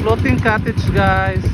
Floating cottage guys.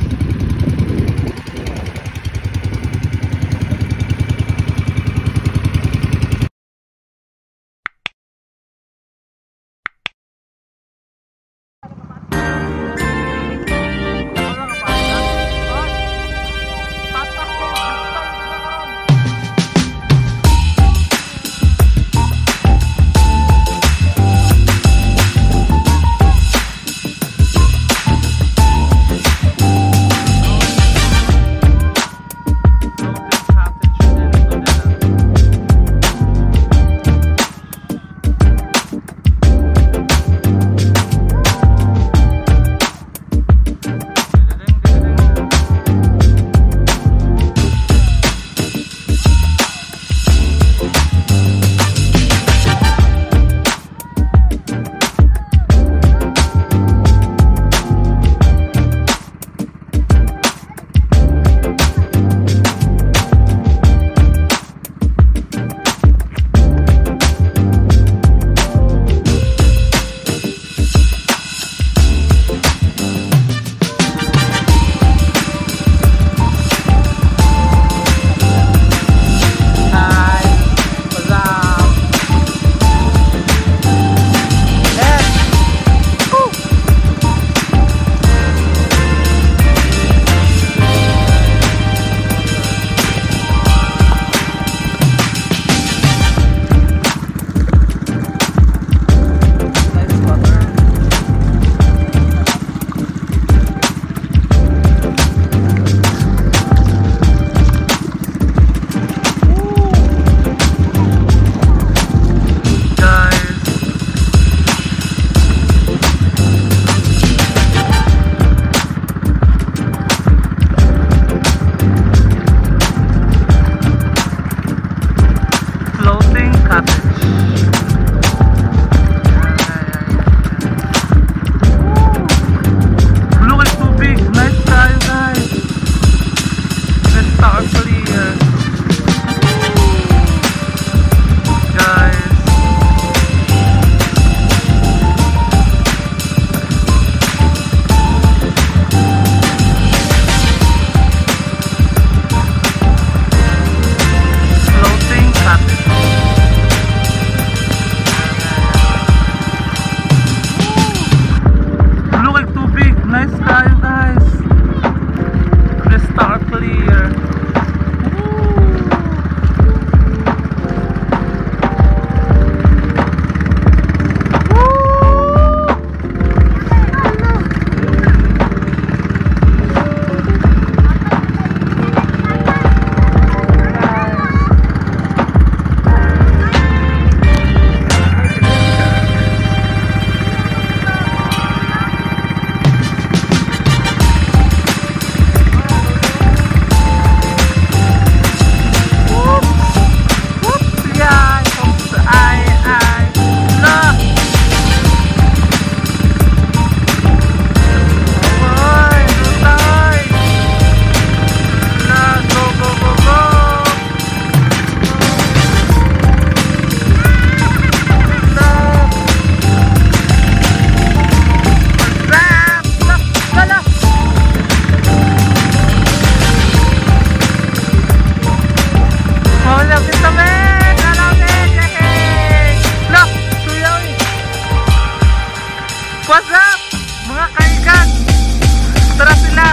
Tara sila.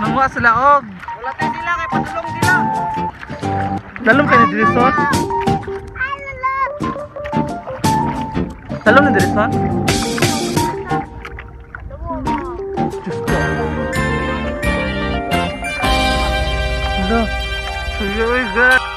Nanguha sila og. Wala tayo sila kay patulong sila. Dalom kay ni Dirison. Dalom ni Dirison. Diyos ko. Hello. Hello, guys.